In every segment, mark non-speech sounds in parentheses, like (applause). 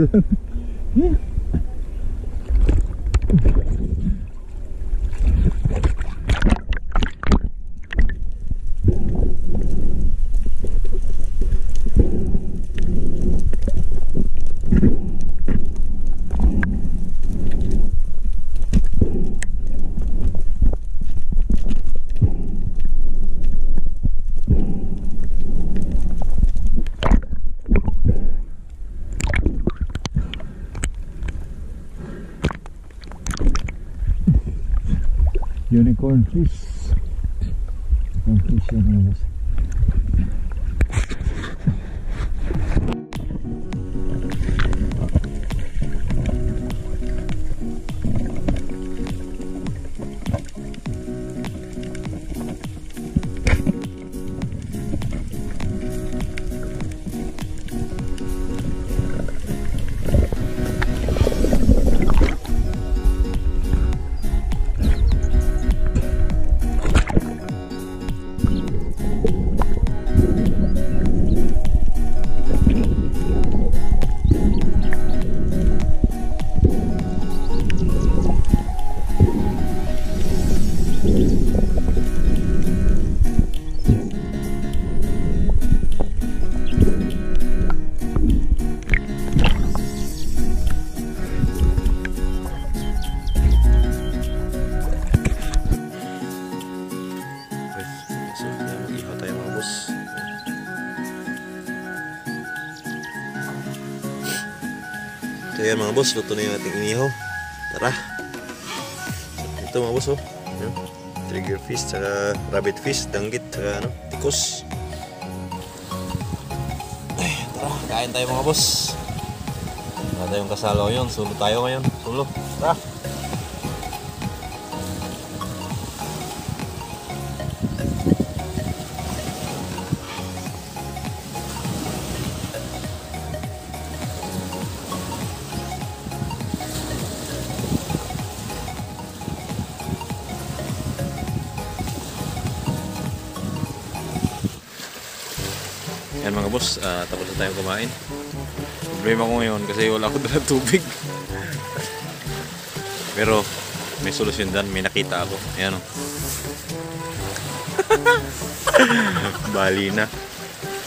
(laughs) yeah. Unicorn fish. Unicorn fish yan mga boss. luto na yung ating inihaw. Tara. Ito mga boss oh. Trigger fish, saka rabbit fish, danggit, saka ano, tikos. Ay, tara, kain tayo mga boss. Wala tayong kasalo ngayon, sulo tayo ngayon. Sulo, tara. Yan mga boss, ah, tapos na tayong kumain. Problema ko ngayon kasi wala ako (laughs) dala tubig. Pero may solusyon dyan, may nakita ako. Ayan o. (laughs) Bali na.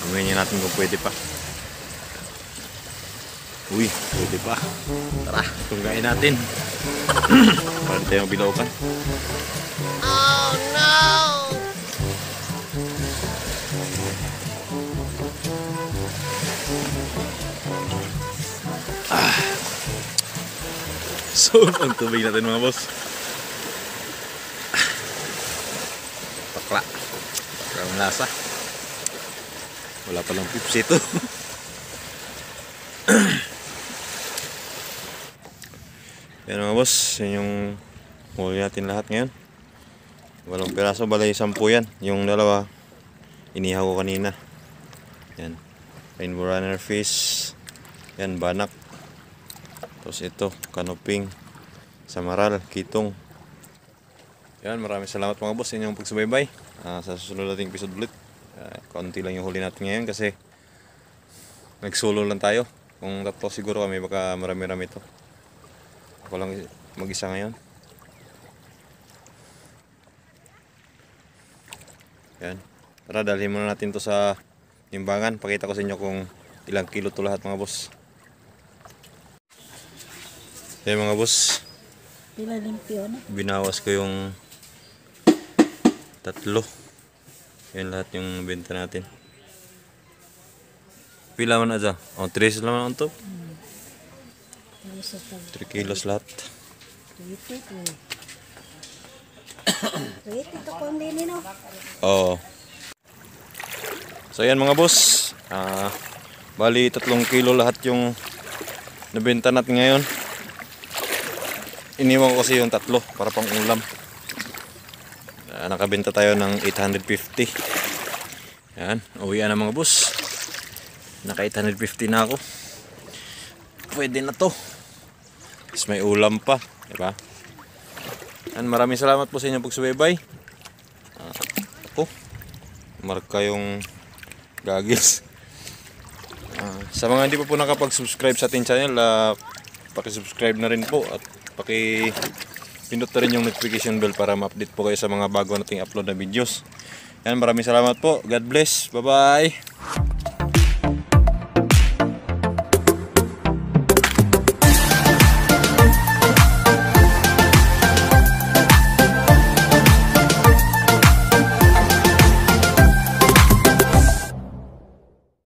Amoyin natin kung pwede pa. Uy, pwede pa. Tara, tunggain natin. (clears throat) Para di tayo bilaukan. So, ang tubig natin mga boss. Pakla. Pakla ang lasa. Wala palang pips ito. Yan mga boss, yun yung huli natin lahat ngayon. Walong piraso, balay sampu yan. Yung dalawa, inihaw ko kanina. Yan. Rainbow runner fish. Yan, banak. Tapos ito, kanuping, samaral, kitong. Yan, maraming salamat mga boss sa inyong pagsubaybay. Ah, sa susunod nating episode ulit. Ah, kaunti lang yung huli natin ngayon kasi nag-solo lang tayo. Kung tatlo siguro kami, baka marami-rami to. Ako lang mag-isa ngayon. Yan. Tara, dalhin muna natin to sa timbangan. Pakita ko sa inyo kung ilang kilo to lahat mga boss. Yan mga boss, Pila limpyo na. binawas ko yung tatlo. Yan lahat yung benta natin. Pila man dyan? O, 3 lang pag 3 kilos lahat. Tweety ko. Tweety to kung din no. Oo. So yan mga boss. Ah, bali 3 kilo lahat yung nabenta natin ngayon. Iniwan ko kasi yung tatlo para pang ulam. Ah, nakabenta tayo ng 850. Yan, uwi na mga boss. Naka 850 na ako. Pwede na to. Tapos may ulam pa, di ba? Yan, maraming salamat po sa inyong pagsubaybay. Ako, marka yung goggles. Ah, sa mga hindi pa po nakapag-subscribe sa ating channel, ah, paki-subscribe na rin po at paki pindot na rin yung notification bell para ma-update po kayo sa mga bago nating upload na videos. Yan, maraming salamat po. God bless. Bye-bye.